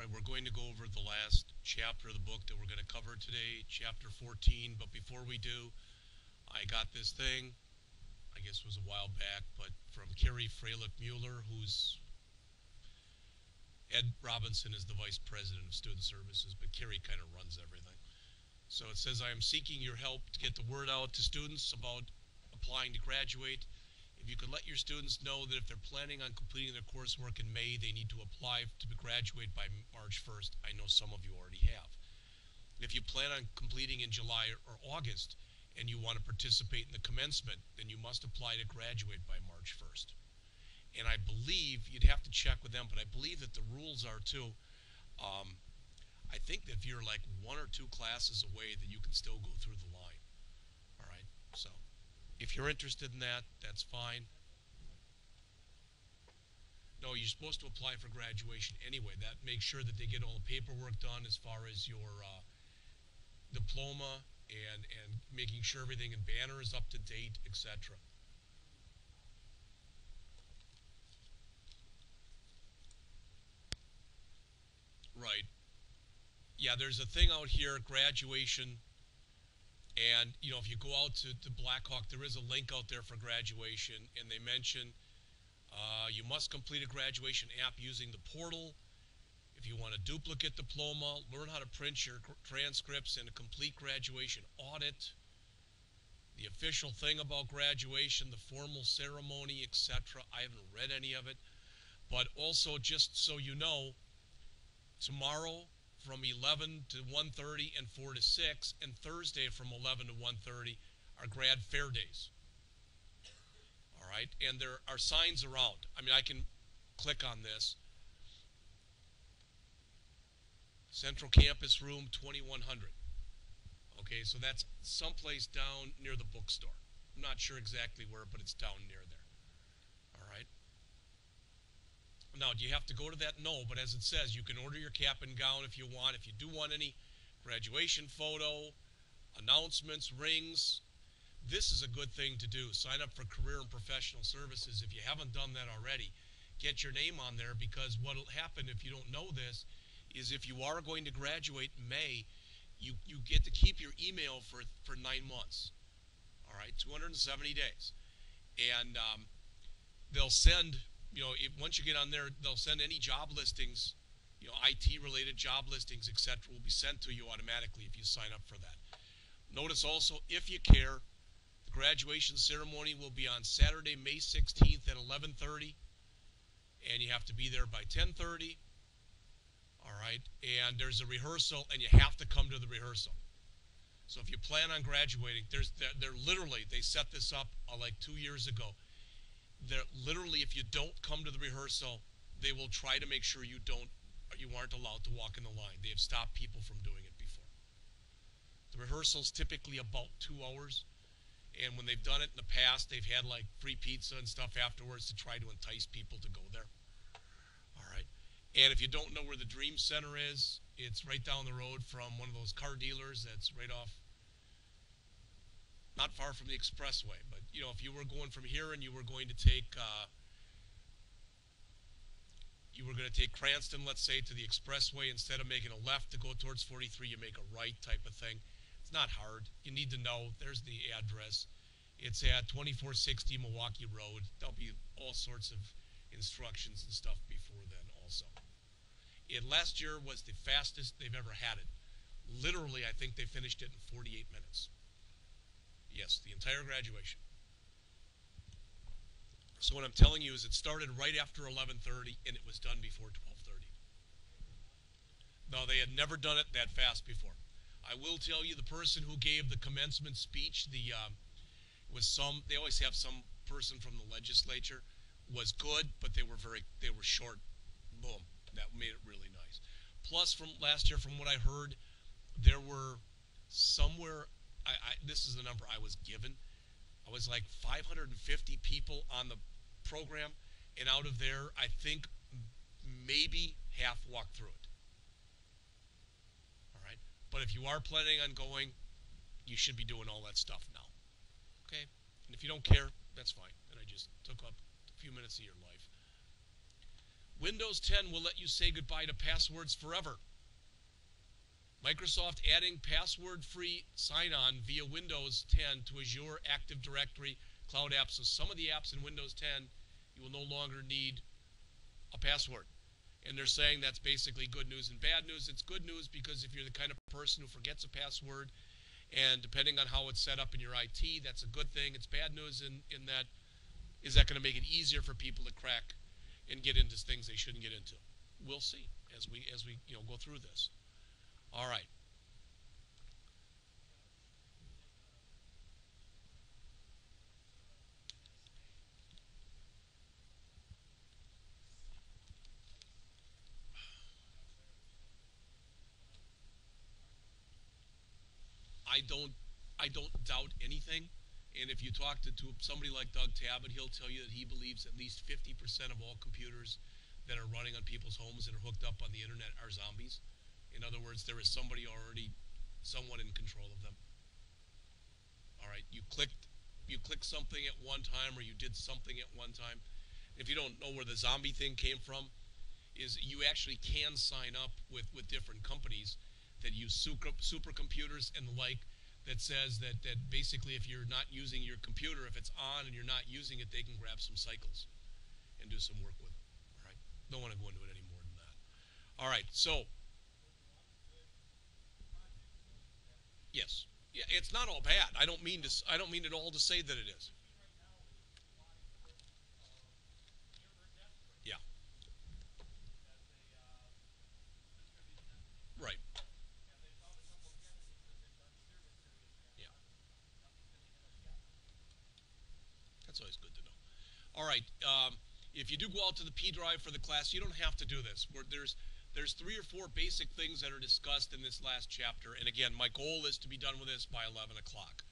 All right, we're going to go over the last chapter of the book that we're going to cover today, chapter 14. But before we do, I got this thing, I guess it was a while back, but from Carrie Freilich Mueller, who's Ed Robinson is the vice president of student services, but Carrie kind of runs everything. So it says, I am seeking your help to get the word out to students about applying to graduate. If you could let your students know that if they're planning on completing their coursework in May, they need to apply to graduate by March 1st. I know some of you already have. If you plan on completing in July or August and you want to participate in the commencement, then you must apply to graduate by March 1st. And I believe, you'd have to check with them, but I believe that the rules are too, um, I think that if you're like one or two classes away, that you can still go through the line. If you're interested in that, that's fine. No, you're supposed to apply for graduation anyway. That makes sure that they get all the paperwork done as far as your uh, diploma and and making sure everything in banner is up to date, etc. Right. Yeah, there's a thing out here, graduation, and you know if you go out to, to Blackhawk, there is a link out there for graduation, and they mention uh, you must complete a graduation app using the portal. If you want a duplicate diploma, learn how to print your transcripts and a complete graduation audit, the official thing about graduation, the formal ceremony, etc. I haven't read any of it, but also just so you know, tomorrow from 11 to 1.30 and 4 to 6, and Thursday from 11 to 1.30 are grad fair days. All right, and there are signs around. I mean, I can click on this. Central Campus Room 2100. Okay, so that's someplace down near the bookstore. I'm not sure exactly where, but it's down near there. All right. Now, do you have to go to that? No, but as it says, you can order your cap and gown if you want. If you do want any graduation photo, announcements, rings, this is a good thing to do. Sign up for career and professional services if you haven't done that already. Get your name on there because what will happen if you don't know this is if you are going to graduate in May, you, you get to keep your email for, for nine months. All right, 270 days. And um, they'll send you know, if, once you get on there, they'll send any job listings, you know, IT related job listings, etc., will be sent to you automatically if you sign up for that. Notice also, if you care, the graduation ceremony will be on Saturday, May 16th at 11:30, and you have to be there by 10:30. All right, and there's a rehearsal, and you have to come to the rehearsal. So if you plan on graduating, there's they're, they're literally they set this up uh, like two years ago they're literally if you don't come to the rehearsal, they will try to make sure you don't you aren't allowed to walk in the line. They have stopped people from doing it before. The rehearsal's typically about two hours, and when they've done it in the past, they've had like free pizza and stuff afterwards to try to entice people to go there. All right. And if you don't know where the Dream Center is, it's right down the road from one of those car dealers that's right off not far from the expressway. You know, if you were going from here and you were going to take uh, you were going to take Cranston, let's say, to the expressway instead of making a left to go towards 43, you make a right type of thing. It's not hard. You need to know. There's the address. It's at 2460 Milwaukee Road. There'll be all sorts of instructions and stuff before then also. It last year was the fastest they've ever had it. Literally, I think they finished it in 48 minutes. Yes, the entire graduation. So what I'm telling you is it started right after 11:30 and it was done before 12:30. Now they had never done it that fast before. I will tell you the person who gave the commencement speech, the um, was some. They always have some person from the legislature was good, but they were very they were short. Boom, that made it really nice. Plus, from last year, from what I heard, there were somewhere I, I, this is the number I was given. I was like 550 people on the program, and out of there, I think maybe half walked through it. All right, but if you are planning on going, you should be doing all that stuff now. Okay, and if you don't care, that's fine. And I just took up a few minutes of your life. Windows 10 will let you say goodbye to passwords forever. Microsoft adding password-free sign-on via Windows 10 to Azure Active Directory Cloud Apps. So some of the apps in Windows 10, you will no longer need a password. And they're saying that's basically good news and bad news. It's good news because if you're the kind of person who forgets a password, and depending on how it's set up in your IT, that's a good thing. It's bad news in, in that is that going to make it easier for people to crack and get into things they shouldn't get into? We'll see as we as we you know go through this. All right. I don't I don't doubt anything. And if you talk to, to somebody like Doug Tabbitt, he'll tell you that he believes at least 50% of all computers that are running on people's homes that are hooked up on the internet are zombies. In other words, there is somebody already, someone in control of them. All right, you clicked, you clicked something at one time, or you did something at one time. If you don't know where the zombie thing came from, is you actually can sign up with with different companies that use super supercomputers and the like that says that, that basically if you're not using your computer, if it's on and you're not using it, they can grab some cycles and do some work with it. All right. Don't want to go into it any more than that. All right. So, yes. Yeah, it's not all bad. I don't mean to. I don't mean at all to say that it is. Yeah. Right. Yeah. That's always good to know. All right. Um, if you do go out to the P drive for the class, you don't have to do this. Where there's there's three or four basic things that are discussed in this last chapter. And again, my goal is to be done with this by 11 o'clock.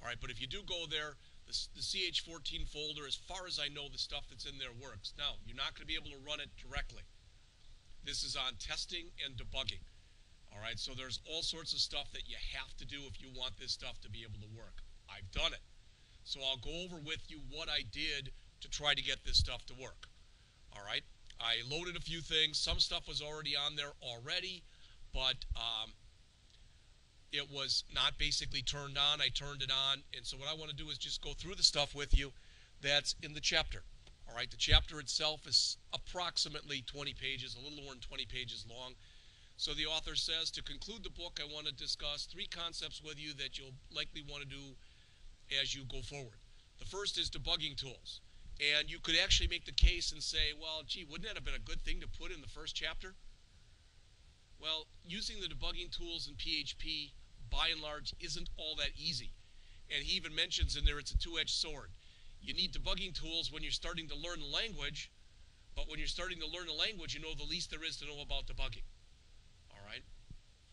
All right. But if you do go there, the, the CH14 folder, as far as I know, the stuff that's in there works. Now, you're not going to be able to run it directly. This is on testing and debugging. All right. So there's all sorts of stuff that you have to do if you want this stuff to be able to work. I've done it. So I'll go over with you what I did to try to get this stuff to work. All right. I loaded a few things. Some stuff was already on there already, but um, it was not basically turned on. I turned it on. And so what I want to do is just go through the stuff with you that's in the chapter. All right. The chapter itself is approximately 20 pages, a little more than 20 pages long. So the author says, to conclude the book, I want to discuss three concepts with you that you'll likely want to do as you go forward. The first is debugging tools. And you could actually make the case and say, well, gee, wouldn't that have been a good thing to put in the first chapter? Well, using the debugging tools in PHP, by and large, isn't all that easy. And he even mentions in there it's a two-edged sword. You need debugging tools when you're starting to learn the language, but when you're starting to learn the language, you know the least there is to know about debugging. All right?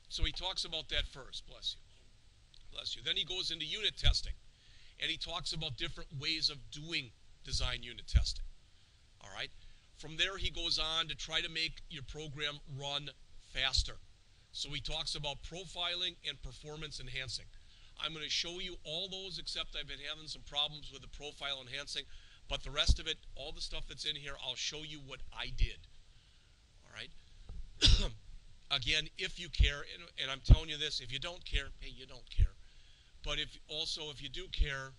So he talks about that first. Bless you. Bless you. Then he goes into unit testing and he talks about different ways of doing design unit testing. All right. From there, he goes on to try to make your program run faster. So he talks about profiling and performance enhancing. I'm going to show you all those except I've been having some problems with the profile enhancing. But the rest of it, all the stuff that's in here, I'll show you what I did. All right. Again, if you care, and, and I'm telling you this, if you don't care, hey, you don't care. But if also, if you do care,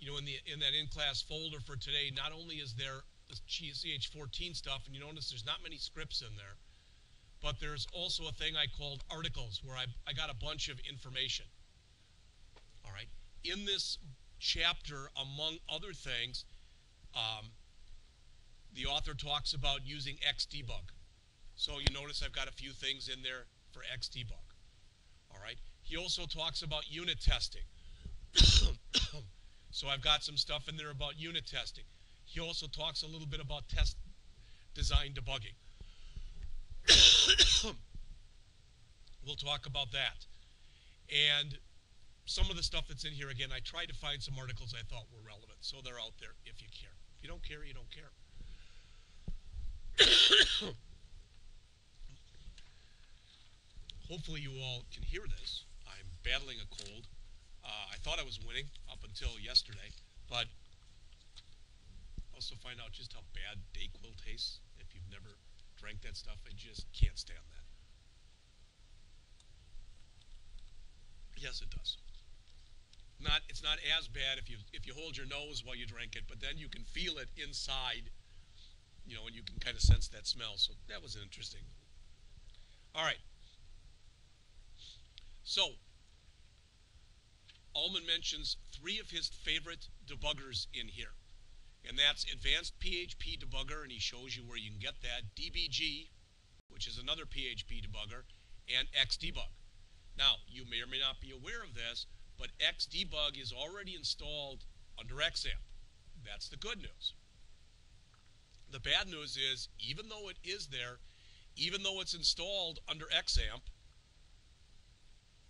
you know, in the in that in-class folder for today, not only is there the CH14 stuff, and you notice there's not many scripts in there, but there's also a thing I called articles where I, I got a bunch of information. All right. In this chapter, among other things, um, the author talks about using Xdebug. So you notice I've got a few things in there for Xdebug. All right. He also talks about unit testing. so I've got some stuff in there about unit testing. He also talks a little bit about test design debugging. we'll talk about that. And some of the stuff that's in here, again, I tried to find some articles I thought were relevant. So they're out there if you care. If you don't care, you don't care. Hopefully you all can hear this. I'm battling a cold. Uh, I thought I was winning up until yesterday, but also find out just how bad Dayquil tastes. If you've never drank that stuff, I just can't stand that. Yes, it does. Not, it's not as bad if you if you hold your nose while you drink it, but then you can feel it inside, you know, and you can kind of sense that smell. So that was interesting. All right. So, Ullman mentions three of his favorite debuggers in here. And that's Advanced PHP Debugger, and he shows you where you can get that. DBG, which is another PHP debugger, and Xdebug. Now, you may or may not be aware of this, but Xdebug is already installed under XAMPP. That's the good news. The bad news is, even though it is there, even though it's installed under XAMPP,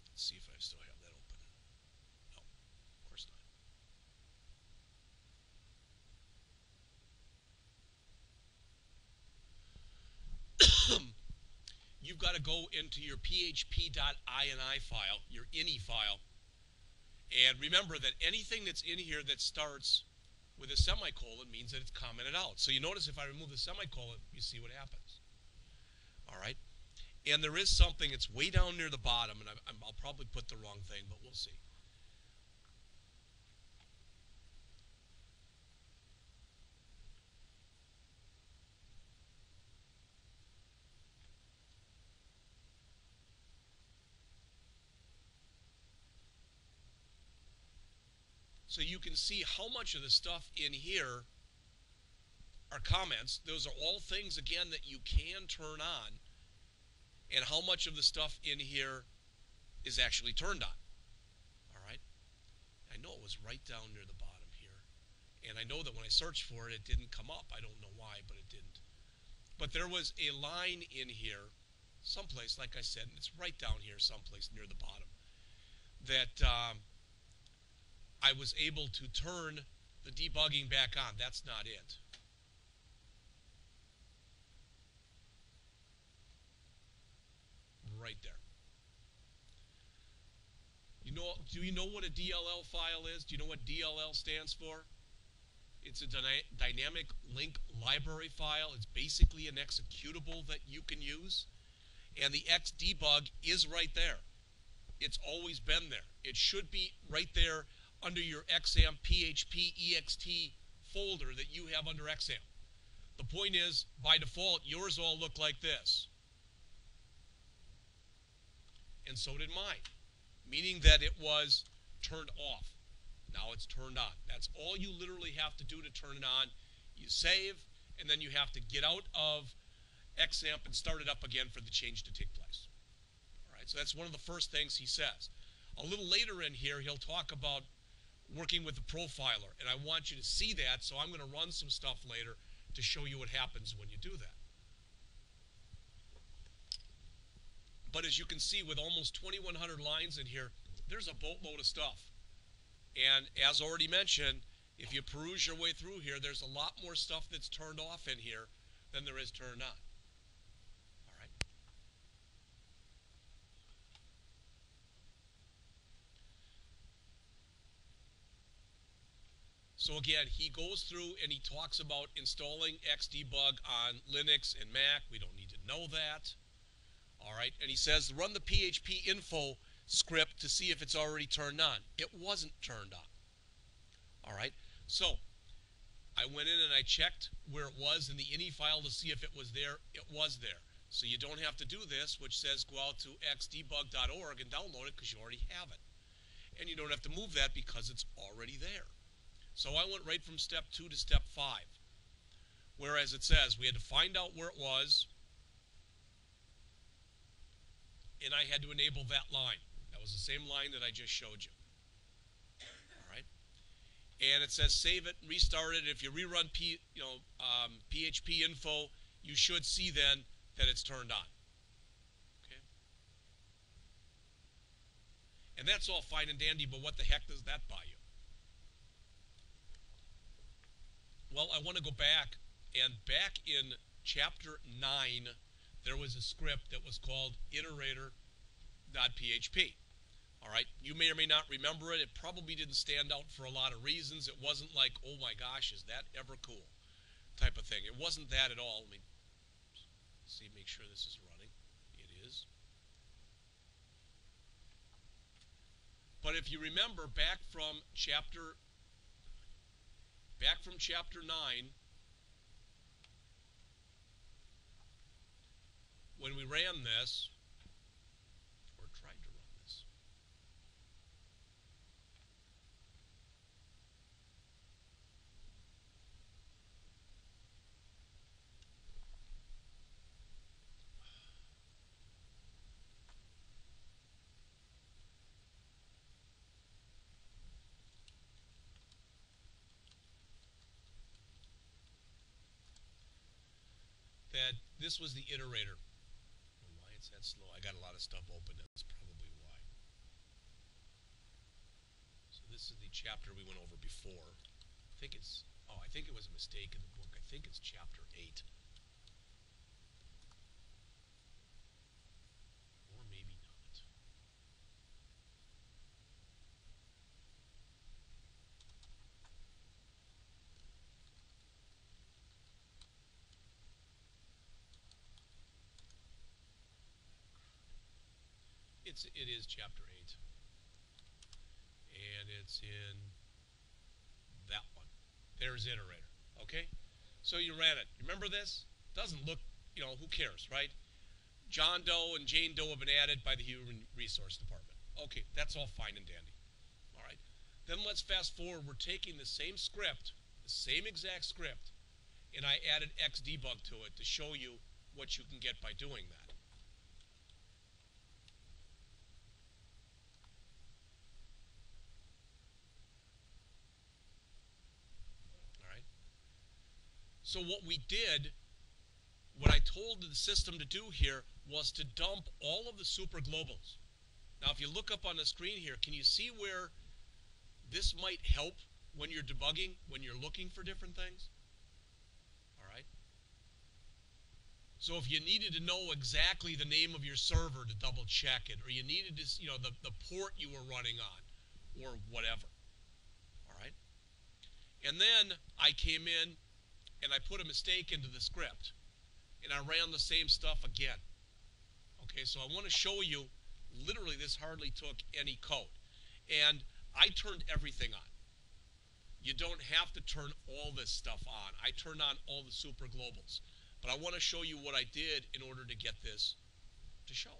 let's see if I still have that open. No, of course not. You've got to go into your php.ini file, your ini file, and remember that anything that's in here that starts with a semicolon means that it's commented out. So you notice if I remove the semicolon, you see what happens. All right? And there is something, it's way down near the bottom, and I, will probably put the wrong thing, but we'll see. So you can see how much of the stuff in here are comments. Those are all things, again, that you can turn on and how much of the stuff in here is actually turned on. All right? I know it was right down near the bottom here. And I know that when I searched for it, it didn't come up. I don't know why, but it didn't. But there was a line in here, someplace, like I said, and it's right down here someplace near the bottom, that um, I was able to turn the debugging back on. That's not it. right there. You know, do you know what a DLL file is? Do you know what DLL stands for? It's a dyna dynamic link library file. It's basically an executable that you can use. And the Xdebug is right there. It's always been there. It should be right there under your XAMPP PHP ext folder that you have under XAMPP. The point is, by default, yours all look like this and so did mine, meaning that it was turned off. Now it's turned on. That's all you literally have to do to turn it on. You save, and then you have to get out of XAMPP and start it up again for the change to take place. All right, so that's one of the first things he says. A little later in here, he'll talk about working with the profiler, and I want you to see that, so I'm going to run some stuff later to show you what happens when you do that. But as you can see, with almost 2,100 lines in here, there's a boatload of stuff. And as already mentioned, if you peruse your way through here, there's a lot more stuff that's turned off in here than there is turned on. All right. So again, he goes through and he talks about installing Xdebug on Linux and Mac. We don't need to know that. All right, and he says run the PHP info script to see if it's already turned on. It wasn't turned on. All right, so I went in and I checked where it was in the ini file to see if it was there. It was there. So you don't have to do this, which says go out to xdebug.org and download it because you already have it. And you don't have to move that because it's already there. So I went right from step two to step five. Whereas it says we had to find out where it was, and I had to enable that line. That was the same line that I just showed you. All right, and it says save it, restart it. If you rerun P, you know um, PHP info, you should see then that it's turned on. Okay, and that's all fine and dandy, but what the heck does that buy you? Well, I want to go back, and back in chapter 9 there was a script that was called iterator.php. All right, you may or may not remember it. It probably didn't stand out for a lot of reasons. It wasn't like, oh my gosh, is that ever cool? Type of thing. It wasn't that at all. Let me see, make sure this is running. It is. But if you remember back from chapter back from chapter 9 when we ran this that this was the iterator. Why it's that slow? I got a lot of stuff open. That's probably why. So this is the chapter we went over before. I think it's, oh, I think it was a mistake in the book. I think it's chapter 8. It's it is chapter eight, and it's in that one. There's iterator. Okay, so you ran it. Remember this? Doesn't look, you know, who cares, right? John Doe and Jane Doe have been added by the Human Resource Department. Okay, that's all fine and dandy. All right. Then let's fast forward. We're taking the same script, the same exact script, and I added Xdebug to it to show you what you can get by doing that. So what we did, what I told the system to do here was to dump all of the super globals. Now, if you look up on the screen here, can you see where this might help when you're debugging, when you're looking for different things? All right. So if you needed to know exactly the name of your server to double check it, or you needed to, you know, the, the port you were running on, or whatever. All right. And then I came in and I put a mistake into the script and I ran the same stuff again. Okay, so I want to show you, literally this hardly took any code. And I turned everything on. You don't have to turn all this stuff on. I turned on all the super globals. But I want to show you what I did in order to get this to show.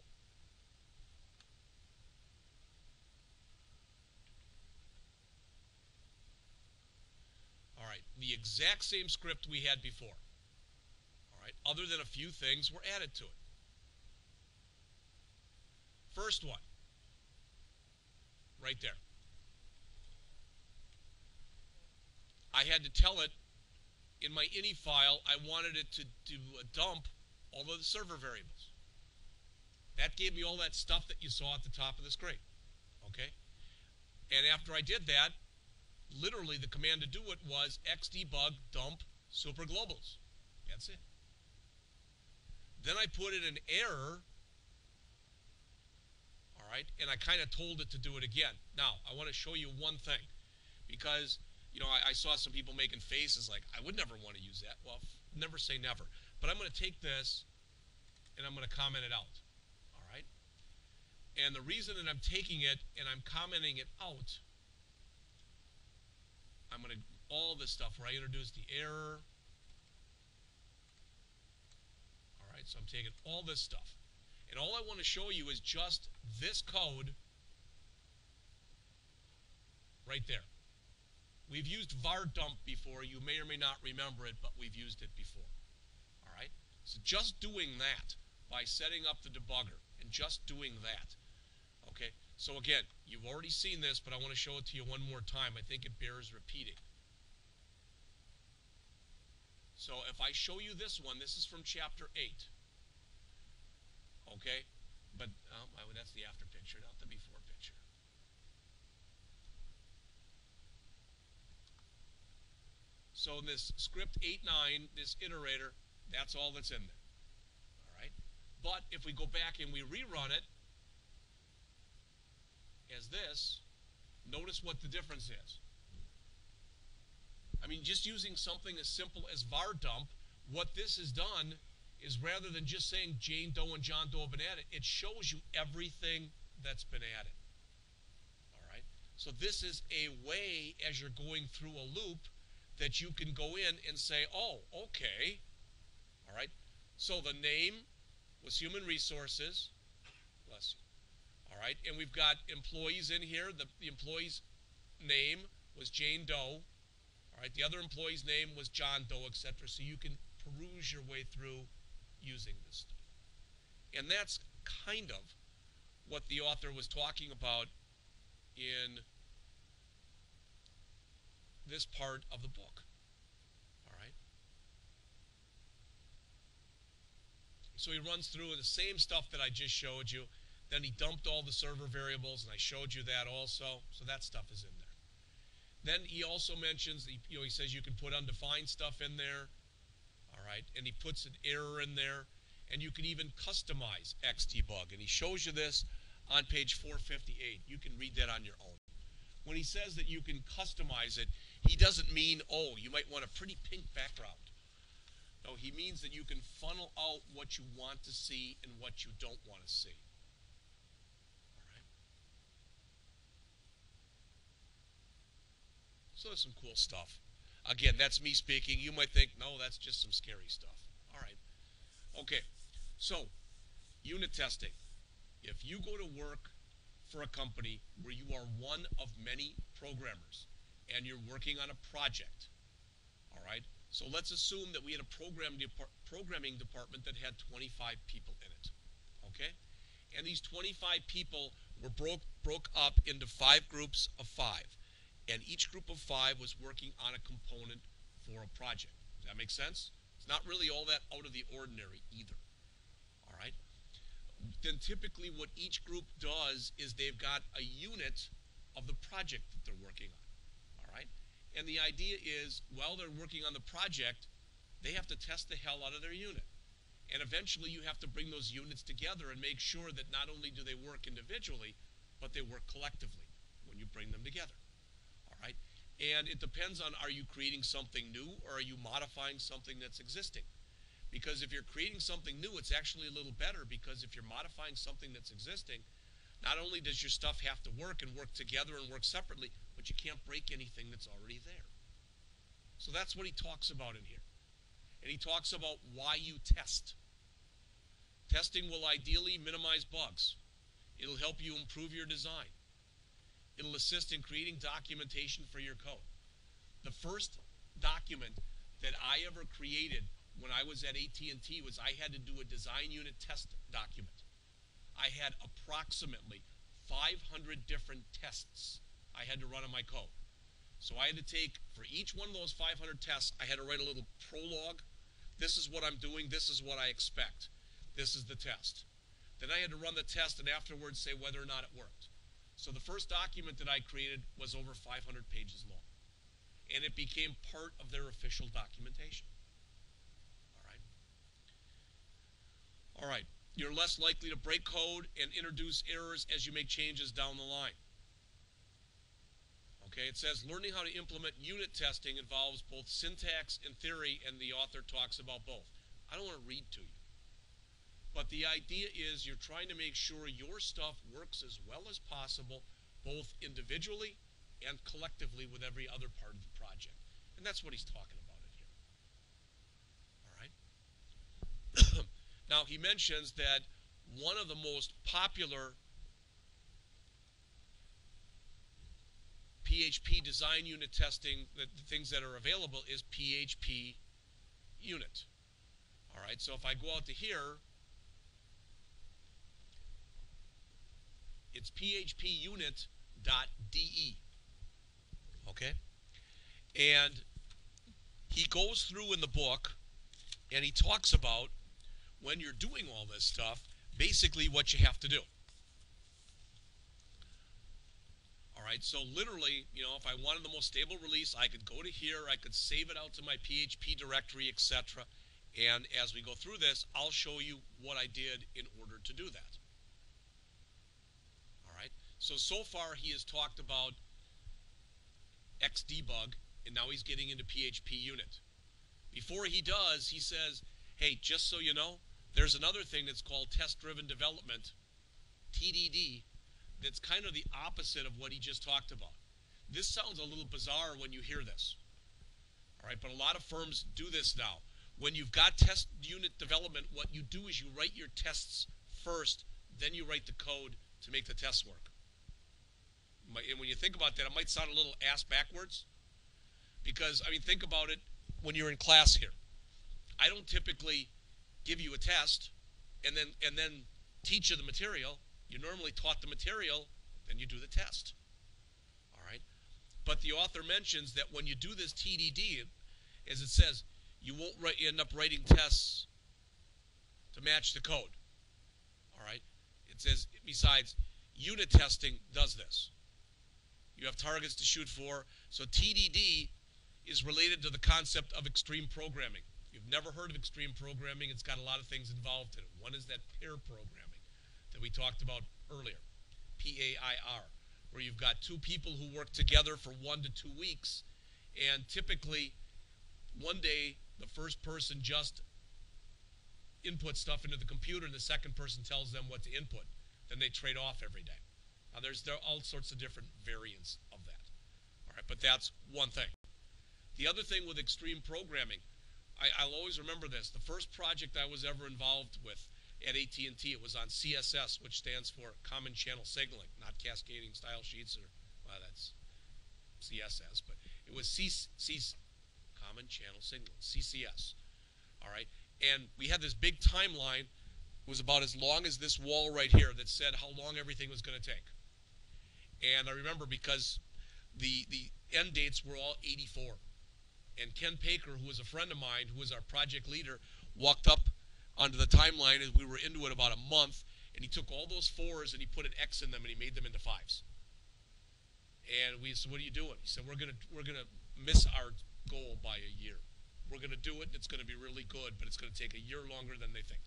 The exact same script we had before. All right, other than a few things were added to it. First one, right there. I had to tell it in my ini file, I wanted it to do a dump all of the server variables. That gave me all that stuff that you saw at the top of the screen. Okay? And after I did that, literally the command to do it was xdebug dump superglobals. That's it. Then I put in an error, all right, and I kind of told it to do it again. Now, I want to show you one thing, because, you know, I, I saw some people making faces like, I would never want to use that. Well, never say never. But I'm going to take this, and I'm going to comment it out, all right? And the reason that I'm taking it and I'm commenting it out I'm going to, all this stuff where I introduce the error. All right, so I'm taking all this stuff. And all I want to show you is just this code right there. We've used var dump before. You may or may not remember it, but we've used it before. All right? So just doing that by setting up the debugger and just doing that. Okay? So again, you've already seen this, but I want to show it to you one more time. I think it bears repeating. So if I show you this one, this is from chapter 8. Okay? But um, that's the after picture, not the before picture. So in this script 8.9, this iterator, that's all that's in there. All right? But if we go back and we rerun it, as this, notice what the difference is. I mean, just using something as simple as var dump, what this has done is rather than just saying Jane Doe and John Doe have been added, it shows you everything that's been added. All right? So this is a way, as you're going through a loop, that you can go in and say, oh, okay. All right? So the name was human resources. Bless you. All right? And we've got employees in here. The, the employee's name was Jane Doe. All right? The other employee's name was John Doe, etc. So you can peruse your way through using this stuff. And that's kind of what the author was talking about in this part of the book. All right? So he runs through the same stuff that I just showed you. Then he dumped all the server variables, and I showed you that also. So that stuff is in there. Then he also mentions, you know, he says you can put undefined stuff in there right? And he puts an error in there, and you can even customize Xdebug. And he shows you this on page 458. You can read that on your own. When he says that you can customize it, he doesn't mean, oh, you might want a pretty pink background. No, he means that you can funnel out what you want to see and what you don't want to see. All right. So there's some cool stuff. Again, that's me speaking. You might think, no, that's just some scary stuff. All right. Okay. So, unit testing. If you go to work for a company where you are one of many programmers and you're working on a project, all right? So let's assume that we had a program programming department that had 25 people in it, okay? And these 25 people were broke, broke up into five groups of five and each group of five was working on a component for a project. Does that make sense? It's not really all that out of the ordinary either. All right? Then typically what each group does is they've got a unit of the project that they're working on. All right? And the idea is while they're working on the project, they have to test the hell out of their unit. And eventually you have to bring those units together and make sure that not only do they work individually, but they work collectively when you bring them together? And it depends on are you creating something new or are you modifying something that's existing? Because if you're creating something new, it's actually a little better because if you're modifying something that's existing, not only does your stuff have to work and work together and work separately, but you can't break anything that's already there. So that's what he talks about in here. And he talks about why you test. Testing will ideally minimize bugs. It'll help you improve your design. It'll assist in creating documentation for your code. The first document that I ever created when I was at AT&T was I had to do a design unit test document. I had approximately 500 different tests I had to run on my code. So I had to take, for each one of those 500 tests, I had to write a little prologue. This is what I'm doing. This is what I expect. This is the test. Then I had to run the test and afterwards say whether or not it worked. So the first document that I created was over 500 pages long. And it became part of their official documentation. All right. All right. You're less likely to break code and introduce errors as you make changes down the line. Okay, it says learning how to implement unit testing involves both syntax and theory, and the author talks about both. I don't want to read to you. But the idea is you're trying to make sure your stuff works as well as possible, both individually and collectively with every other part of the project. And that's what he's talking about in here. All right? now, he mentions that one of the most popular PHP design unit testing, the, the things that are available, is PHP unit. All right, so if I go out to here, It's phpunit.de. Okay? And he goes through in the book and he talks about when you're doing all this stuff, basically what you have to do. All right, so literally, you know, if I wanted the most stable release, I could go to here, I could save it out to my PHP directory, etc. And as we go through this, I'll show you what I did in order to do that. So, so far he has talked about Xdebug, and now he's getting into PHP unit. Before he does, he says, hey, just so you know, there's another thing that's called test-driven development, TDD, that's kind of the opposite of what he just talked about. This sounds a little bizarre when you hear this. All right, but a lot of firms do this now. When you've got test unit development, what you do is you write your tests first, then you write the code to make the tests work. And when you think about that, it might sound a little ass backwards. Because, I mean, think about it when you're in class here. I don't typically give you a test and then and then teach you the material. You normally taught the material, then you do the test. All right? But the author mentions that when you do this TDD, as it says, you won't write, you end up writing tests to match the code. All right? It says, besides, unit testing does this. You have targets to shoot for. So TDD is related to the concept of extreme programming. You've never heard of extreme programming, it's got a lot of things involved in it. One is that pair programming that we talked about earlier, P-A-I-R, where you've got two people who work together for one to two weeks, and typically one day the first person just inputs stuff into the computer and the second person tells them what to input. Then they trade off every day. Now there's there all sorts of different variants of that. All right, but that's one thing. The other thing with extreme programming, I, will always remember this. The first project I was ever involved with at AT&T, it was on CSS, which stands for Common Channel Signaling, not cascading style sheets or, well, that's CSS, but it was C, C, Common Channel Signaling, CCS. All right, and we had this big timeline. It was about as long as this wall right here that said how long everything was going to take. And I remember because the the end dates were all 84 and Ken Paker, who was a friend of mine, who was our project leader, walked up onto the timeline as we were into it about a month, and he took all those fours and he put an X in them and he made them into fives. And we said, "What are you doing?" He said, "We're gonna we're gonna miss our goal by a year. We're gonna do it. And It's gonna be really good, but it's gonna take a year longer than they think."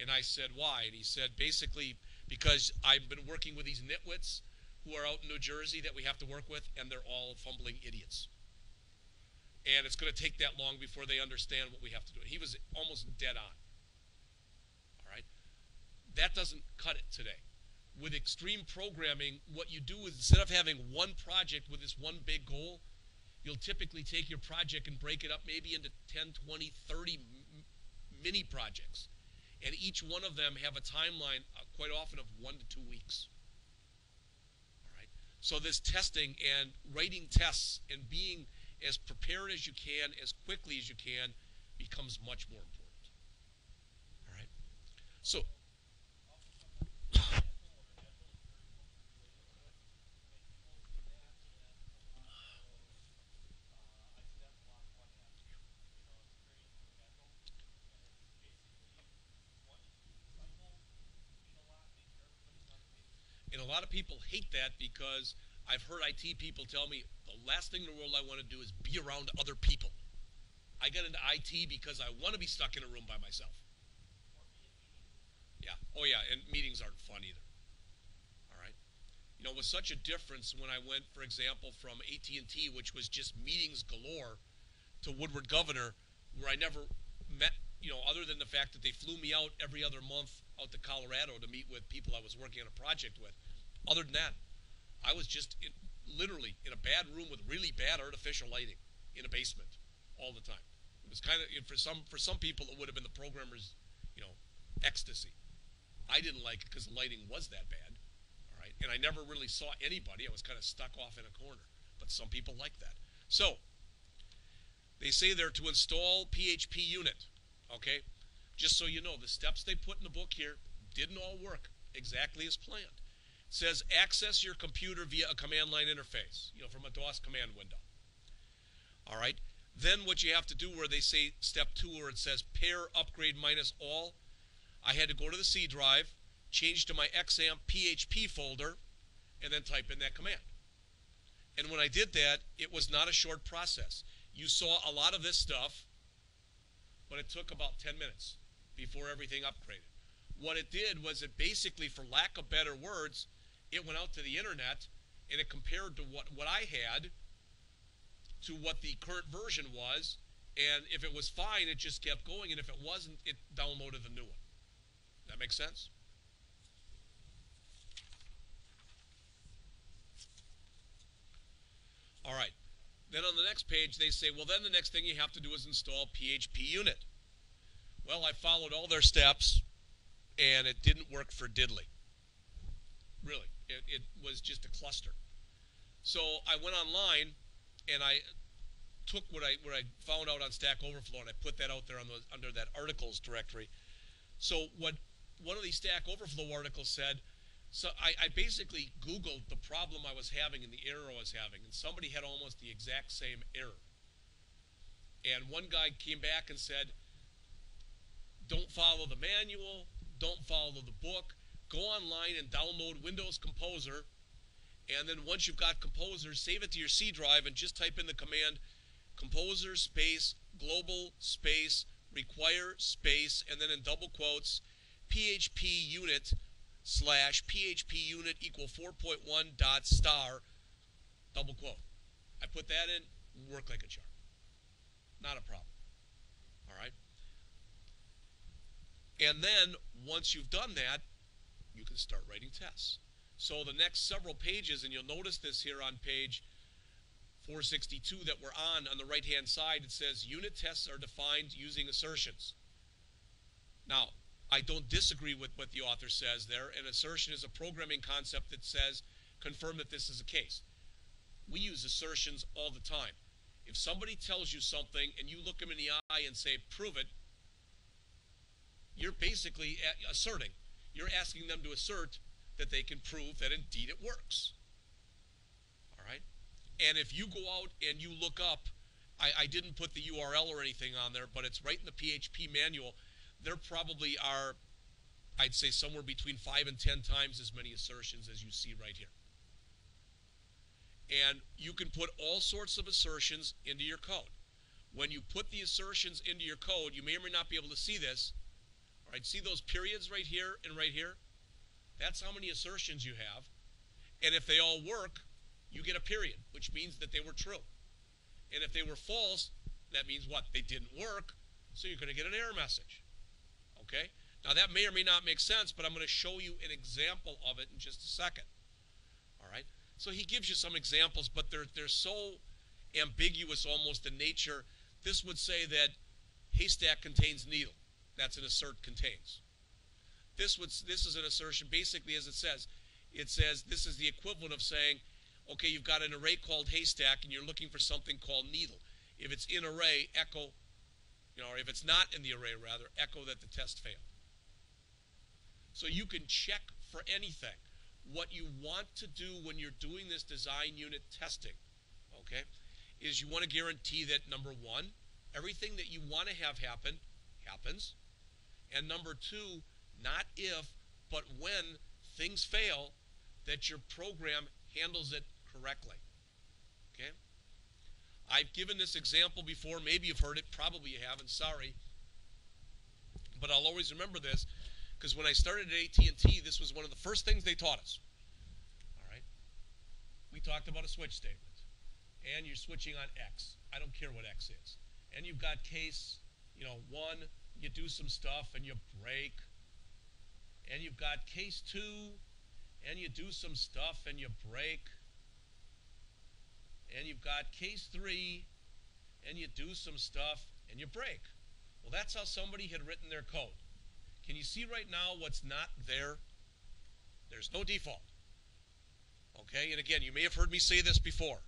And I said, "Why?" And he said, "Basically, because I've been working with these nitwits who are out in New Jersey that we have to work with, and they're all fumbling idiots." and it's going to take that long before they understand what we have to do. He was almost dead on. All right? That doesn't cut it today. With extreme programming, what you do is instead of having one project with this one big goal, you'll typically take your project and break it up maybe into 10, 20, 30 mini projects. And each one of them have a timeline uh, quite often of one to two weeks. So this testing and writing tests and being as prepared as you can, as quickly as you can, becomes much more important. All right? So, lot of people hate that because I've heard IT people tell me the last thing in the world I want to do is be around other people. I got into IT because I want to be stuck in a room by myself. Yeah. Oh yeah, and meetings aren't fun either. All right. You know, it was such a difference when I went, for example, from AT&T, which was just meetings galore, to Woodward Governor, where I never met, you know, other than the fact that they flew me out every other month out to Colorado to meet with people I was working on a project with. Other than that, I was just in, literally in a bad room with really bad artificial lighting in a basement all the time. It was kind of for some for some people it would have been the programmer's, you know, ecstasy. I didn't like it because the lighting was that bad. All right, and I never really saw anybody. I was kind of stuck off in a corner. But some people like that. So they say they're to install PHP unit. Okay, just so you know, the steps they put in the book here didn't all work exactly as planned says access your computer via a command line interface, you know, from a DOS command window. All right. Then what you have to do where they say step two where it says pear upgrade minus all, I had to go to the C drive, change to my XAMPP PHP folder, and then type in that command. And when I did that, it was not a short process. You saw a lot of this stuff, but it took about 10 minutes before everything upgraded. What it did was it basically, for lack of better words, it went out to the internet and it compared to what, what I had to what the current version was. And if it was fine, it just kept going. And if it wasn't, it downloaded the new one. That makes sense? All right. Then on the next page, they say, well, then the next thing you have to do is install PHP unit. Well, I followed all their steps, and it didn't work for diddly. Really, it, it was just a cluster. So I went online, and I took what I what I found out on Stack Overflow, and I put that out there on the, under that articles directory. So what one of these Stack Overflow articles said so I, I, basically Googled the problem I was having and the error I was having, and somebody had almost the exact same error. And one guy came back and said, don't follow the manual, don't follow the book, go online and download Windows Composer, and then once you've got Composer, save it to your C drive and just type in the command composer space global space require space and then in double quotes php unit slash PHP unit equal 4.1 dot star double quote. I put that in, work like a charm. Not a problem. All right. And then once you've done that, you can start writing tests. So the next several pages, and you'll notice this here on page 462 that we're on, on the right-hand side, it says unit tests are defined using assertions. Now, I don't disagree with what the author says there. An assertion is a programming concept that says, confirm that this is the case. We use assertions all the time. If somebody tells you something and you look them in the eye and say, prove it, you're basically asserting. You're asking them to assert that they can prove that indeed it works. All right? And if you go out and you look up, I, I didn't put the URL or anything on there, but it's right in the PHP manual there probably are, I'd say, somewhere between five and ten times as many assertions as you see right here. And you can put all sorts of assertions into your code. When you put the assertions into your code, you may or may not be able to see this. Right, see those periods right here and right here? That's how many assertions you have. And if they all work, you get a period, which means that they were true. And if they were false, that means what? They didn't work, so you're going to get an error message. Okay? Now that may or may not make sense, but I'm going to show you an example of it in just a second. All right? So he gives you some examples, but they're, they're so ambiguous almost in nature. This would say that haystack contains needle. That's an assert contains. This, would, this is an assertion basically as it says. It says this is the equivalent of saying, okay, you've got an array called haystack and you're looking for something called needle. If it's in array, echo you know, or if it's not in the array, rather, echo that the test failed. So you can check for anything. What you want to do when you're doing this design unit testing, okay, is you want to guarantee that number one, everything that you want to have happen happens. And number two, not if, but when things fail, that your program handles it correctly. Okay? I've given this example before. Maybe you've heard it. Probably you haven't. Sorry. But I'll always remember this because when I started at AT&T, this was one of the first things they taught us. All right? We talked about a switch statement. And you're switching on X. I don't care what X is. And you've got case, you know, one, you do some stuff and you break. And you've got case two, and you do some stuff and you break and you've got case three, and you do some stuff, and you break. Well, that's how somebody had written their code. Can you see right now what's not there? There's no default. Okay, and again, you may have heard me say this before.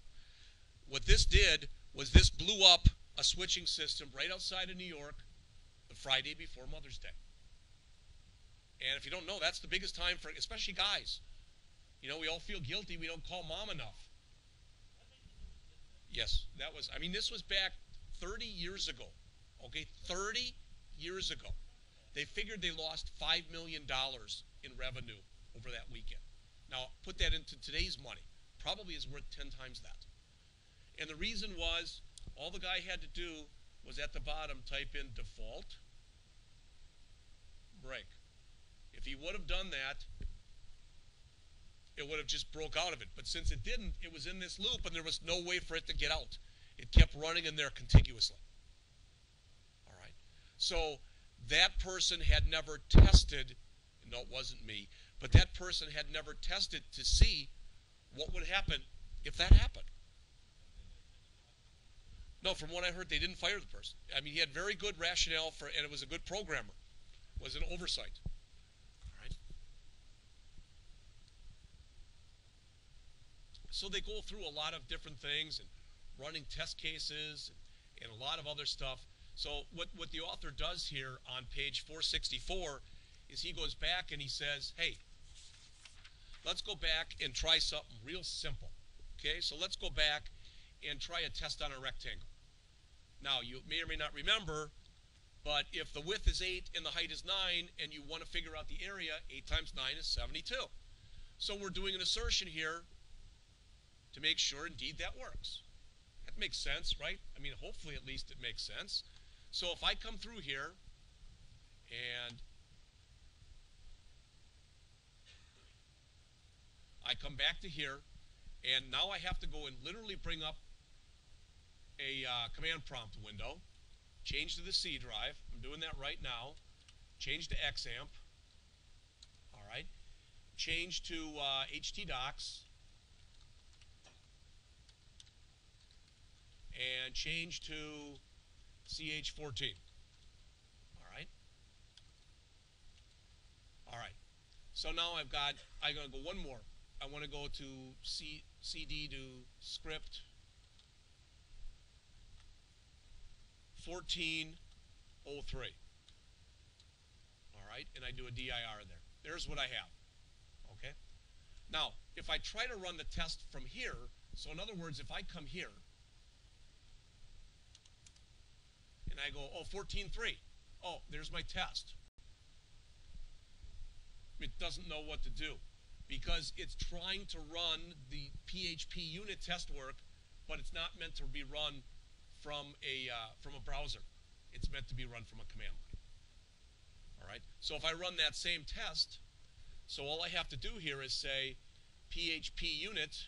What this did was this blew up a switching system right outside of New York the Friday before Mother's Day. And if you don't know, that's the biggest time for, especially guys. You know, we all feel guilty we don't call mom enough. Yes, that was, I mean, this was back 30 years ago. Okay, 30 years ago. They figured they lost $5 million in revenue over that weekend. Now, put that into today's money. Probably is worth 10 times that. And the reason was all the guy had to do was at the bottom type in default break. If he would have done that, it would have just broke out of it. But since it didn't, it was in this loop and there was no way for it to get out. It kept running in there contiguously. All right. So that person had never tested, no, it wasn't me, but that person had never tested to see what would happen if that happened. No, from what I heard, they didn't fire the person. I mean, he had very good rationale for, and it was a good programmer. Was an oversight. Right. So they go through a lot of different things and running test cases and, and a lot of other stuff. So what, what the author does here on page 464 is he goes back and he says, hey, let's go back and try something real simple. Okay, so let's go back and try a test on a rectangle. Now, you may or may not remember, but if the width is 8 and the height is 9, and you want to figure out the area, 8 times 9 is 72. So we're doing an assertion here to make sure indeed that works. That makes sense, right? I mean, hopefully at least it makes sense. So if I come through here and I come back to here, and now I have to go and literally bring up a uh, command prompt window, change to the C drive. I'm doing that right now. Change to XAMPP. All right. Change to uh, htdocs. And change to CH14. All right. All right. So now I've got, I'm going to go one more. I want to go to C, CD to script 1403. All right, and I do a DIR there. There's what I have. Okay? Now, if I try to run the test from here, so in other words, if I come here and I go, oh, 14.3, oh, there's my test. It doesn't know what to do because it's trying to run the PHP unit test work, but it's not meant to be run from a uh, from a browser. It's meant to be run from a command line. All right. So if I run that same test, so all I have to do here is say PHP unit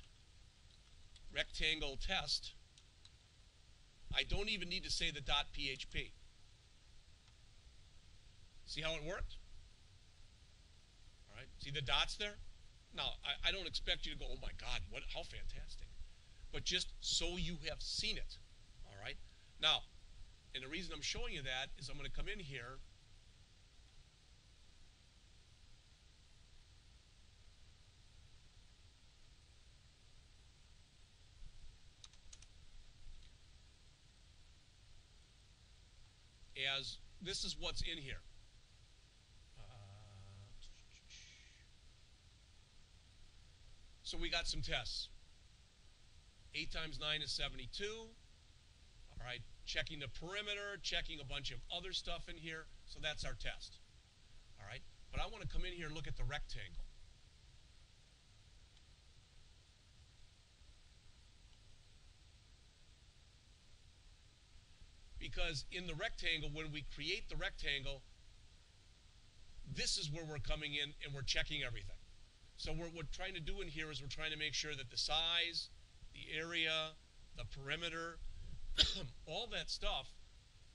rectangle test. I don't even need to say the .php. See how it worked? All right. See the dots there? Now, I, I don't expect you to go, oh my God, what? how fantastic. But just so you have seen it. Now, and the reason I'm showing you that is I'm going to come in here as this is what's in here. Uh, so we got some tests. 8 times 9 is 72. All right, checking the perimeter, checking a bunch of other stuff in here. So that's our test. All right, but I want to come in here and look at the rectangle. Because in the rectangle, when we create the rectangle, this is where we're coming in and we're checking everything. So what we're trying to do in here is we're trying to make sure that the size, the area, the perimeter, all that stuff,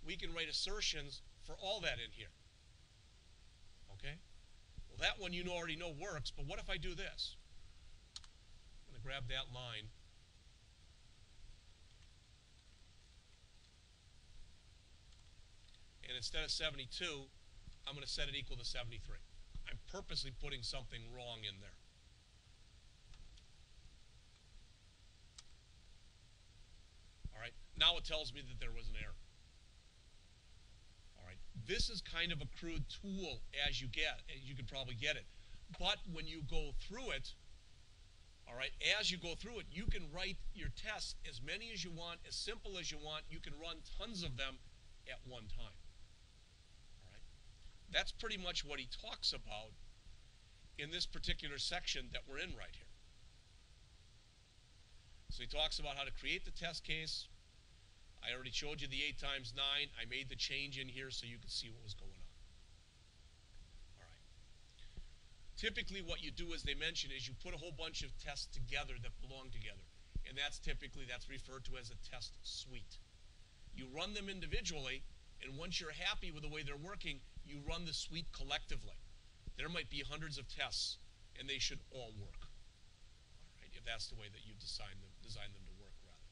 we can write assertions for all that in here. Okay? Well, that one you already know works, but what if I do this? I'm going to grab that line. And instead of 72, I'm going to set it equal to 73. I'm purposely putting something wrong in there. All right, now it tells me that there was an error. All right, this is kind of a crude tool as you get, and you can probably get it. But when you go through it, all right, as you go through it, you can write your tests as many as you want, as simple as you want. You can run tons of them at one time. All right. That's pretty much what he talks about in this particular section that we're in right here. So he talks about how to create the test case. I already showed you the 8 times 9. I made the change in here so you could see what was going on. All right. typically what you do, as they mentioned, is you put a whole bunch of tests together that belong together. And that's typically, that's referred to as a test suite. You run them individually, and once you're happy with the way they're working, you run the suite collectively. There might be hundreds of tests, and they should all work. All right, if that's the way that you design them, design them to work, rather.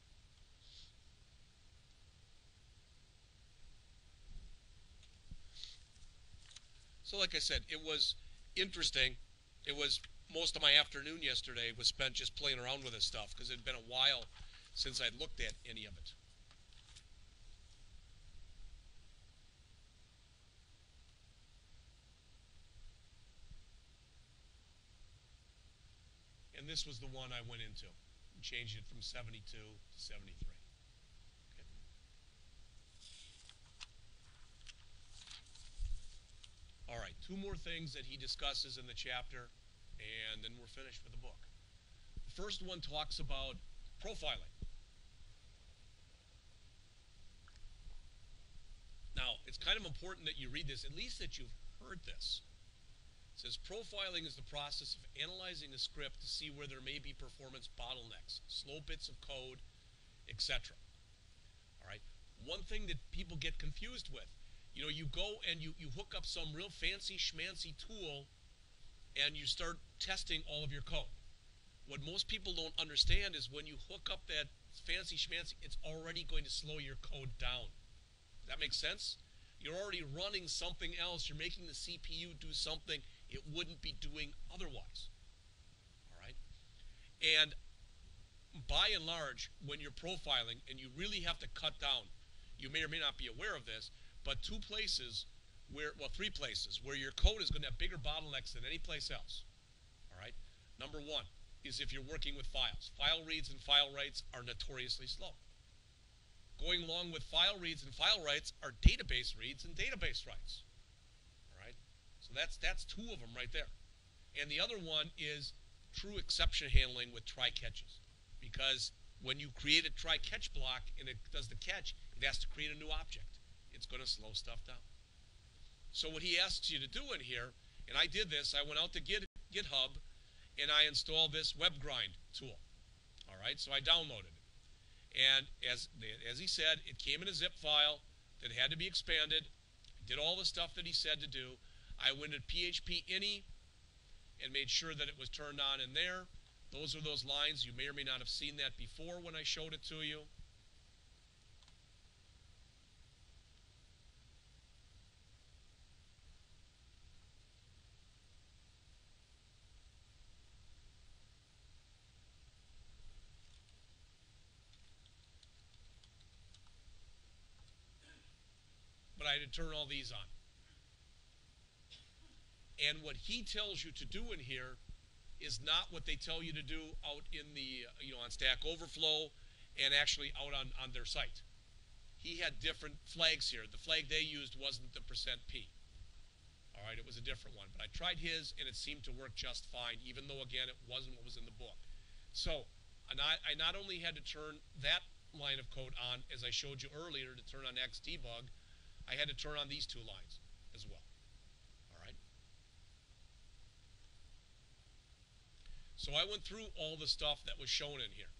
So, like I said, it was interesting. It was most of my afternoon yesterday was spent just playing around with this stuff because it had been a while since I'd looked at any of it. And this was the one I went into and changed it from 72 to 73. Okay. All right, two more things that he discusses in the chapter, and then we're finished with the book. The first one talks about profiling. Now, it's kind of important that you read this, at least that you've heard this. It says profiling is the process of analyzing a script to see where there may be performance bottlenecks, slow bits of code, etc. All right. One thing that people get confused with, you know, you go and you, you hook up some real fancy schmancy tool and you start testing all of your code. What most people don't understand is when you hook up that fancy schmancy, it's already going to slow your code down. That make sense? You're already running something else. You're making the CPU do something it wouldn't be doing otherwise. All right? And by and large, when you're profiling and you really have to cut down, you may or may not be aware of this, but two places where, well, three places where your code is going to have bigger bottlenecks than any place else. All right? Number one is if you're working with files. File reads and file writes are notoriously slow. Going along with file reads and file writes are database reads and database writes. All right? So that's that's two of them right there. And the other one is true exception handling with try catches. Because when you create a try catch block and it does the catch, it has to create a new object. It's going to slow stuff down. So what he asks you to do in here, and I did this, I went out to Git, GitHub and I installed this WebGrind tool. All right, so I downloaded it. And as, as he said, it came in a zip file that had to be expanded. Did all the stuff that he said to do. I went to PHP ini and made sure that it was turned on in there. Those are those lines. You may or may not have seen that before when I showed it to you. To turn all these on. And what he tells you to do in here is not what they tell you to do out in the, uh, you know, on Stack Overflow and actually out on, on their site. He had different flags here. The flag they used wasn't the percent %P. All right, it was a different one. But I tried his, and it seemed to work just fine, even though, again, it wasn't what was in the book. So I I not only had to turn that line of code on, as I showed you earlier, to turn on Xdebug, I had to turn on these two lines as well. All right. So I went through all the stuff that was shown in here.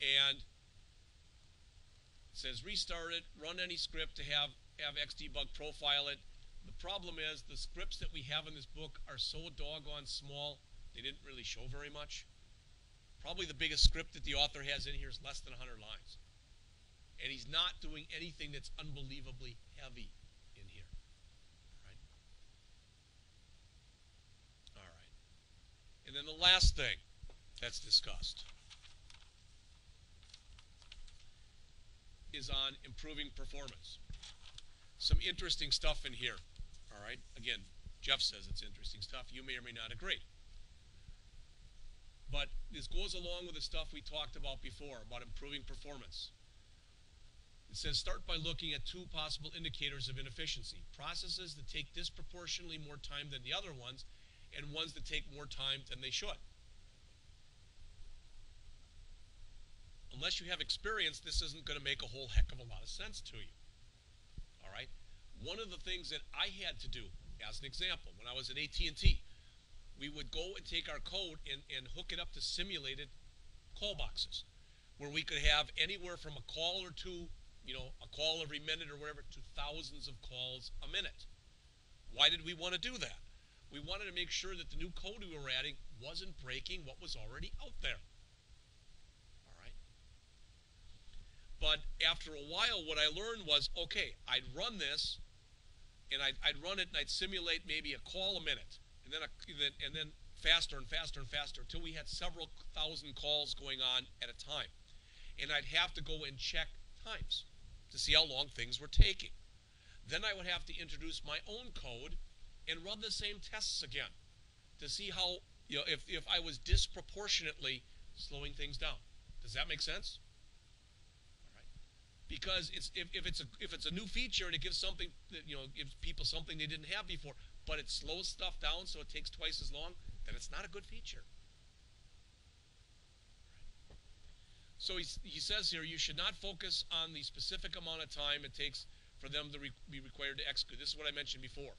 And it says restart it, run any script to have, have Xdebug profile it. The problem is the scripts that we have in this book are so doggone small, they didn't really show very much. Probably the biggest script that the author has in here is less than 100 lines and he's not doing anything that's unbelievably heavy in here. Right? All right. And then the last thing that's discussed is on improving performance. Some interesting stuff in here. All right. Again, Jeff says it's interesting stuff. You may or may not agree. But this goes along with the stuff we talked about before about improving performance. It says start by looking at two possible indicators of inefficiency. Processes that take disproportionately more time than the other ones and ones that take more time than they should. Unless you have experience, this isn't going to make a whole heck of a lot of sense to you. All right? One of the things that I had to do, as an example, when I was at AT&T, we would go and take our code and, and hook it up to simulated call boxes where we could have anywhere from a call or two, you know, a call every minute or whatever, to thousands of calls a minute. Why did we want to do that? We wanted to make sure that the new code we were adding wasn't breaking what was already out there. All right. But after a while, what I learned was, okay, I'd run this, and I'd, I'd run it, and I'd simulate maybe a call a minute, and then, a, and then faster and faster and faster until we had several thousand calls going on at a time. And I'd have to go and check times to see how long things were taking. Then I would have to introduce my own code and run the same tests again to see how, you know, if, if I was disproportionately slowing things down. Does that make sense? All right. Because it's if, if it's a if it's a new feature and it gives something that you know gives people something they didn't have before, but it slows stuff down so it takes twice as long, then it's not a good feature. So he, he says here, you should not focus on the specific amount of time it takes for them to re be required to execute. This is what I mentioned before.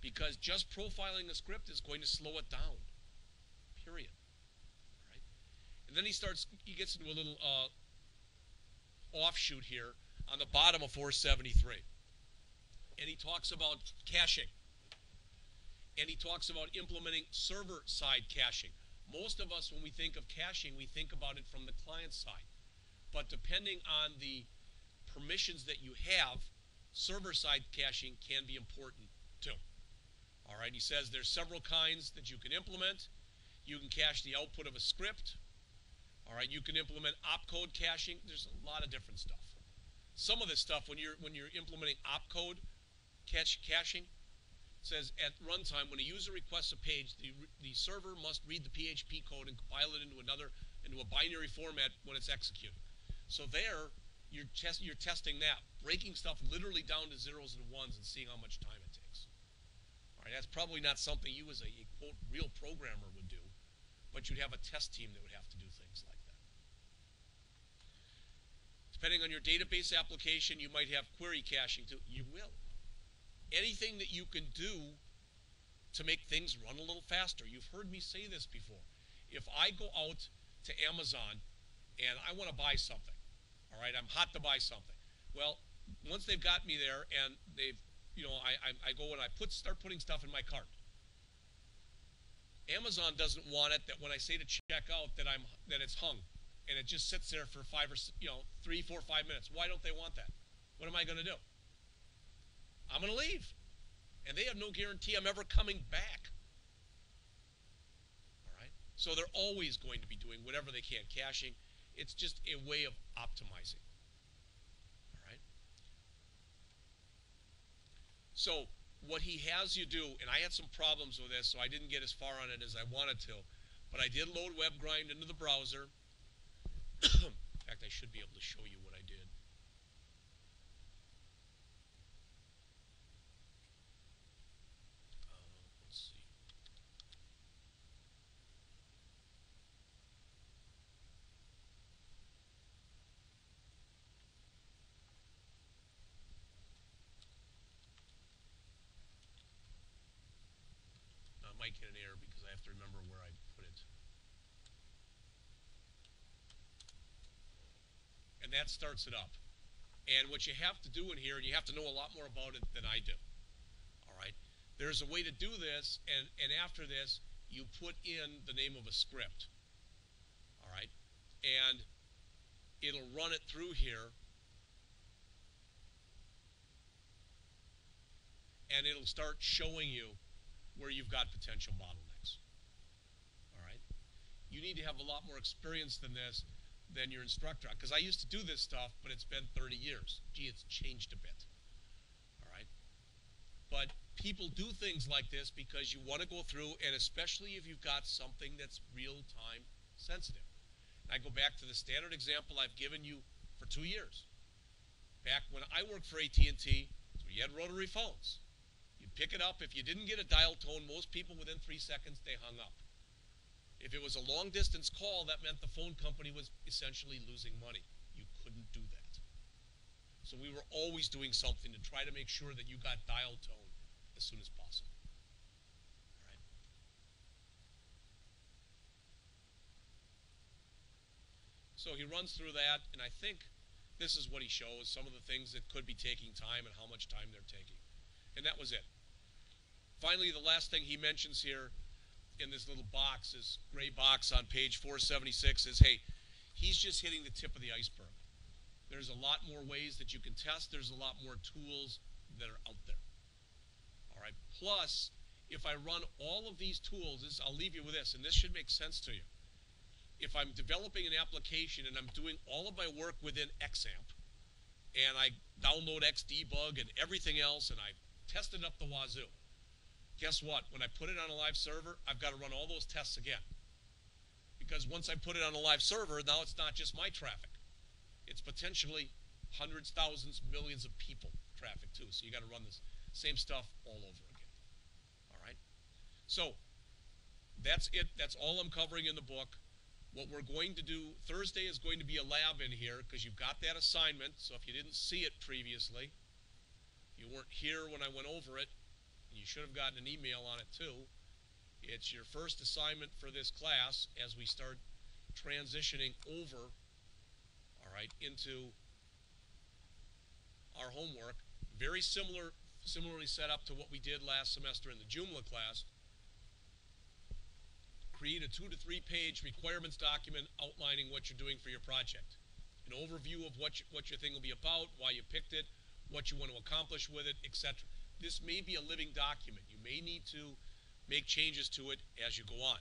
Because just profiling a script is going to slow it down. Period. Right? And then he starts, he gets into a little uh, offshoot here on the bottom of 473. And he talks about caching and he talks about implementing server-side caching. Most of us, when we think of caching, we think about it from the client side. But depending on the permissions that you have, server-side caching can be important too. All right, he says there's several kinds that you can implement. You can cache the output of a script. All right, you can implement opcode caching. There's a lot of different stuff. Some of this stuff, when you're when you're implementing opcode cache, caching, says at runtime, when a user requests a page, the, the server must read the PHP code and compile it into another into a binary format when it's executed. So there, you're, test, you're testing that, breaking stuff literally down to zeros and ones and seeing how much time it takes. All right, that's probably not something you as a, a quote real programmer would do, but you'd have a test team that would have to do things like that. Depending on your database application, you might have query caching too. You will anything that you can do to make things run a little faster. You've heard me say this before. If I go out to Amazon and I want to buy something, all right, I'm hot to buy something. Well, once they've got me there and they've, you know, I, I, I go and I put start putting stuff in my cart. Amazon doesn't want it that when I say to check out that I'm that it's hung and it just sits there for five or you know three, four, five minutes. Why don't they want that? What am I going to do? I'm going to leave. And they have no guarantee I'm ever coming back. All right? So they're always going to be doing whatever they can, caching. It's just a way of optimizing. All right? So what he has you do, and I had some problems with this, so I didn't get as far on it as I wanted to, but I did load WebGrind into the browser. In fact, I should be able to show you what I did. might get an error because I have to remember where I put it. And that starts it up. And what you have to do in here, and you have to know a lot more about it than I do. All right? There's a way to do this, and, and after this, you put in the name of a script. All right? And it'll run it through here. And it'll start showing you where you've got potential bottlenecks. All right? You need to have a lot more experience than this than your instructor. Because I used to do this stuff, but it's been 30 years. Gee, it's changed a bit. All right? But people do things like this because you want to go through, and especially if you've got something that's real-time sensitive. And I go back to the standard example I've given you for two years. Back when I worked for AT&T, so you had rotary phones You pick it up. If you didn't get a dial tone, most people within three seconds, they hung up. If it was a long distance call, that meant the phone company was essentially losing money. You couldn't do that. So we were always doing something to try to make sure that you got dial tone as soon as possible. All right. So he runs through that, and I think this is what he shows, some of the things that could be taking time and how much time they're taking. And that was it. Finally, the last thing he mentions here in this little box, this gray box on page 476, is hey, he's just hitting the tip of the iceberg. There's a lot more ways that you can test, there's a lot more tools that are out there. All right, plus, if I run all of these tools, this, I'll leave you with this, and this should make sense to you. If I'm developing an application and I'm doing all of my work within XAMPP, and I download Xdebug and everything else, and I test it up the wazoo, guess what? When I put it on a live server, I've got to run all those tests again. Because once I put it on a live server, now it's not just my traffic. It's potentially hundreds, thousands, millions of people traffic too. So you got to run this same stuff all over again. All right? So that's it. That's all I'm covering in the book. What we're going to do Thursday is going to be a lab in here because you've got that assignment. So if you didn't see it previously, you weren't here when I went over it, you should have gotten an email on it too. It's your first assignment for this class as we start transitioning over, all right, into our homework. Very similar, similarly set up to what we did last semester in the Joomla class. Create a two to three page requirements document outlining what you're doing for your project. An overview of what, you, what your thing will be about, why you picked it, what you want to accomplish with it, etc. This may be a living document. You may need to make changes to it as you go on.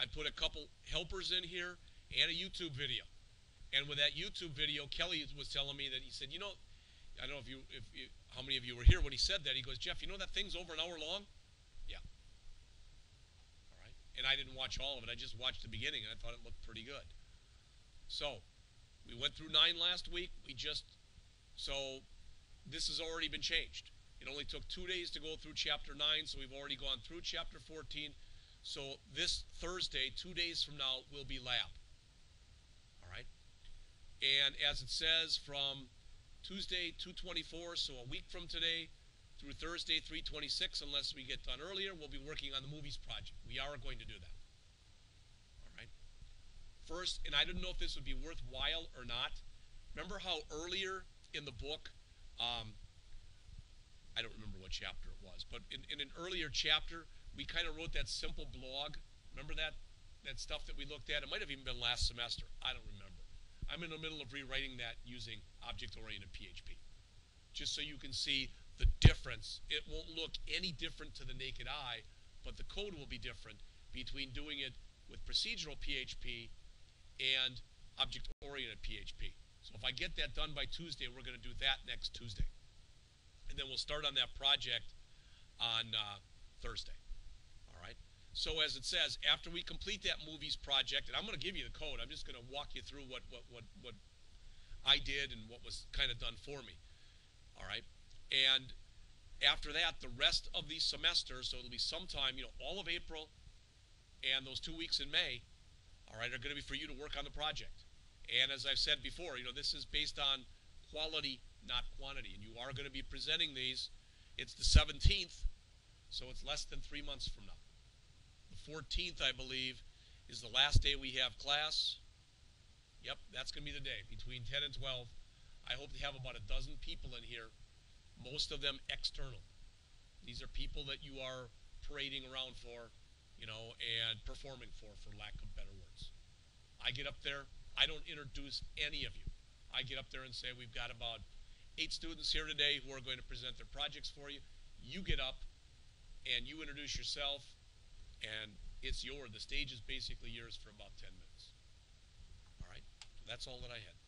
I put a couple helpers in here and a YouTube video. And with that YouTube video, Kelly was telling me that he said, you know, I don't know if you, if you, how many of you were here when he said that. He goes, Jeff, you know that thing's over an hour long? Yeah. All right. And I didn't watch all of it. I just watched the beginning, and I thought it looked pretty good. So, we went through nine last week. We just, so this has already been changed. It only took two days to go through chapter 9, so we've already gone through chapter 14. So this Thursday, two days from now, will be lab. All right? And as it says, from Tuesday 224, so a week from today, through Thursday 326, unless we get done earlier, we'll be working on the movies project. We are going to do that. All right? First, and I didn't know if this would be worthwhile or not. Remember how earlier in the book, um, I don't remember what chapter it was, but in, in an earlier chapter, we kind of wrote that simple blog. Remember that that stuff that we looked at? It might have even been last semester. I don't remember. I'm in the middle of rewriting that using object-oriented PHP, just so you can see the difference. It won't look any different to the naked eye, but the code will be different between doing it with procedural PHP and object-oriented PHP. So if I get that done by Tuesday, we're going to do that next Tuesday and then we'll start on that project on uh, Thursday. All right. So as it says, after we complete that movies project, and I'm going to give you the code. I'm just going to walk you through what what what what I did and what was kind of done for me. All right. And after that, the rest of the semester, so it'll be sometime, you know, all of April and those two weeks in May, all right, are going to be for you to work on the project. And as I've said before, you know, this is based on quality not quantity. And you are going to be presenting these. It's the 17th, so it's less than three months from now. The 14th, I believe, is the last day we have class. Yep, that's going to be the day, between 10 and 12. I hope to have about a dozen people in here, most of them external. These are people that you are parading around for, you know, and performing for, for lack of better words. I get up there, I don't introduce any of you. I get up there and say, we've got about eight students here today who are going to present their projects for you. You get up and you introduce yourself, and it's yours. The stage is basically yours for about 10 minutes. All right? That's all that I had.